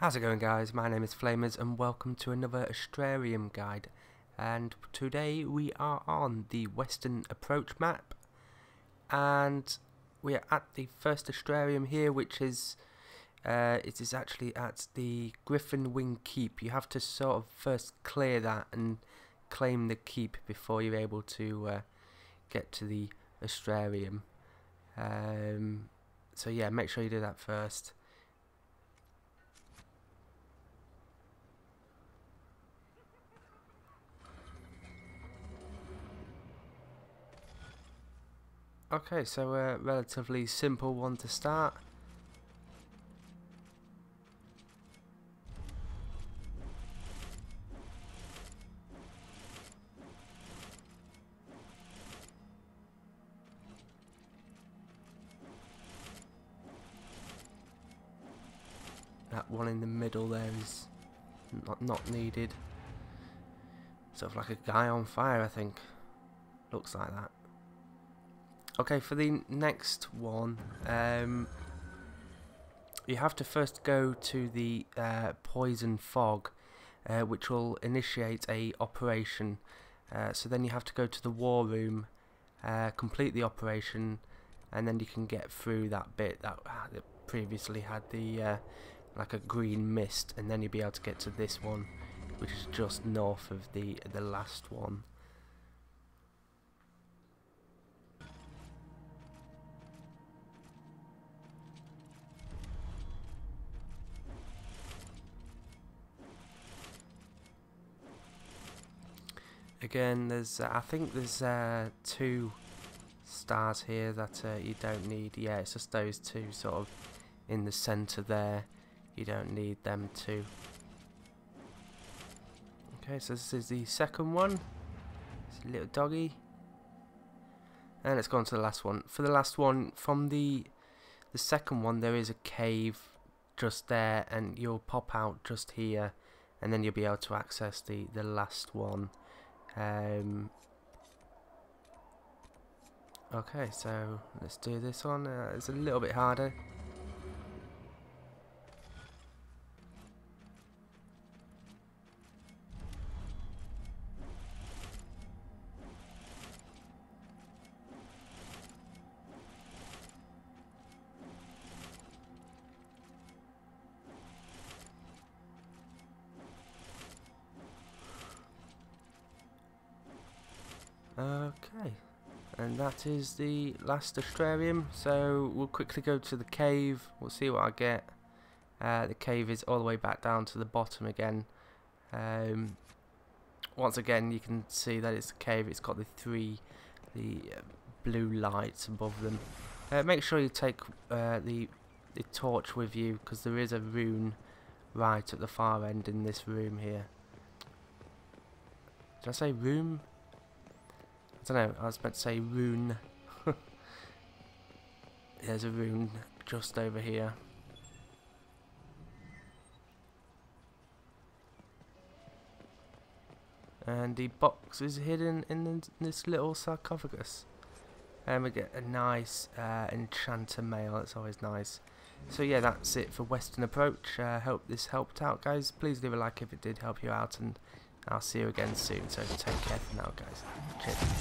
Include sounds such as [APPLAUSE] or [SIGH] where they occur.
How's it going guys? My name is Flamers and welcome to another Astrarium guide and today we are on the Western Approach map and we are at the first Astrarium here which is uh, it is actually at the Griffon Wing Keep. You have to sort of first clear that and claim the keep before you're able to uh, get to the Astrarium. Um, so yeah, make sure you do that first. Okay, so a relatively simple one to start. That one in the middle there is not, not needed. Sort of like a guy on fire, I think. Looks like that. Okay, for the next one, um, you have to first go to the uh, poison fog, uh, which will initiate a operation. Uh, so then you have to go to the war room, uh, complete the operation, and then you can get through that bit that, that previously had the uh, like a green mist, and then you'll be able to get to this one, which is just north of the the last one. Again, there's uh, I think there's uh, two stars here that uh, you don't need. Yeah, it's just those two sort of in the centre there. You don't need them two. Okay, so this is the second one. It's a little doggy. And let's go on to the last one. For the last one, from the the second one, there is a cave just there, and you'll pop out just here, and then you'll be able to access the the last one. Um, okay, so let's do this one. Uh, it's a little bit harder. Okay, and that is the last Astrarium. So we'll quickly go to the cave. We'll see what I get. Uh, the cave is all the way back down to the bottom again. Um, once again, you can see that it's a cave. It's got the three, the uh, blue lights above them. Uh, make sure you take uh, the the torch with you because there is a rune right at the far end in this room here. Did I say room? I don't know, I was meant to say rune. [LAUGHS] There's a rune just over here. And the box is hidden in this little sarcophagus. And we get a nice uh, enchanter mail, that's always nice. So yeah, that's it for Western Approach. I uh, hope this helped out, guys. Please leave a like if it did help you out, and I'll see you again soon. So take care for now, guys. Cheers.